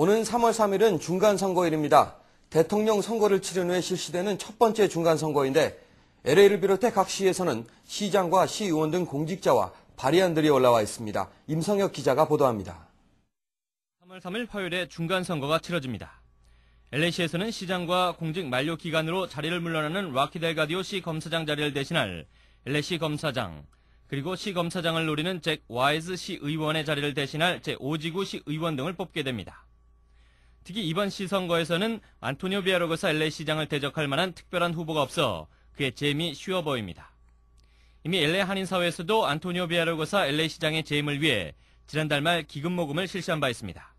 오는 3월 3일은 중간선거일입니다. 대통령 선거를 치른 후에 실시되는 첫 번째 중간선거인데 LA를 비롯해 각 시에서는 시장과 시의원 등 공직자와 발의안들이 올라와 있습니다. 임성혁 기자가 보도합니다. 3월 3일 화요일에 중간선거가 치러집니다. LA시에서는 시장과 공직 만료 기간으로 자리를 물러나는 와키 델가디오 시 검사장 자리를 대신할 LA시 검사장, 그리고 시 검사장을 노리는 잭 와이즈 시 의원의 자리를 대신할 제5지구 시 의원 등을 뽑게 됩니다. 특히 이번 시선거에서는 안토니오 비아로그사 LA 시장을 대적할 만한 특별한 후보가 없어 그의 재임이 쉬워 보입니다. 이미 LA 한인사회에서도 안토니오 비아로그사 LA 시장의 재임을 위해 지난달 말 기금 모금을 실시한 바 있습니다.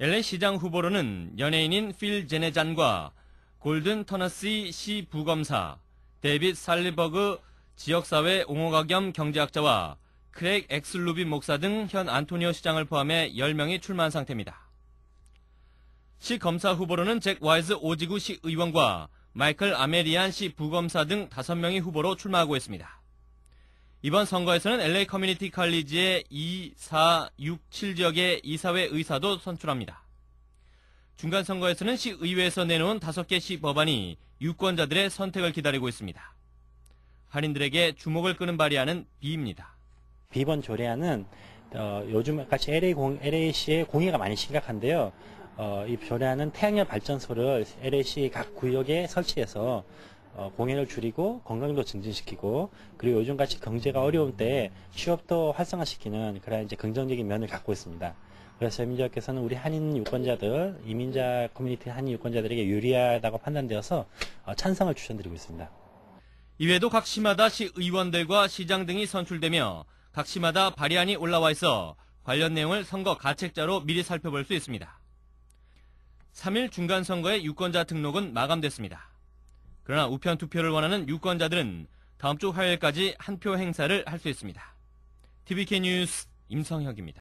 LA 시장 후보로는 연예인인 필 제네잔과 골든 터너시 시 부검사, 데빗 살리버그 지역사회 옹호가 겸 경제학자와 크레이크 엑슬루빈 목사 등 현 안토니오 시장을 포함해 10명이 출마한 상태입니다. 시 검사 후보로는 잭 와이즈 오지구 시 의원과 마이클 아메리안 시 부검사 등 5명이 후보로 출마하고 있습니다. 이번 선거에서는 LA 커뮤니티 칼리지의 2, 4, 6, 7지역의 이사회 이사도 선출합니다. 중간 선거에서는 시 의회에서 내놓은 5개 시 법안이 유권자들의 선택을 기다리고 있습니다. 한인들에게 주목을 끄는 발의안은 B입니다. 비번 조례안은 어, 요즘 같이 LA 공, LA시의 공해가 많이 심각한데요. 어, 이 조례안은 태양열 발전소를 LA시 각 구역에 설치해서 어, 공해를 줄이고 건강도 증진시키고 그리고 요즘같이 경제가 어려운 때 취업도 활성화시키는 그런 이제 긍정적인 면을 갖고 있습니다. 그래서 민주학께서는 우리 한인 유권자들, 이민자 커뮤니티 한인 유권자들에게 유리하다고 판단되어서 어, 찬성을 추천드리고 있습니다. 이외에도 각 시마다 시 의원들과 시장 등이 선출되며 각 시마다 발의안이 올라와 있어 관련 내용을 선거 가책자로 미리 살펴볼 수 있습니다. 3일 중간선거의 유권자 등록은 마감됐습니다. 그러나 우편 투표를 원하는 유권자들은 다음 주 화요일까지 한 표 행사를 할 수 있습니다. TVK 뉴스 임성혁입니다.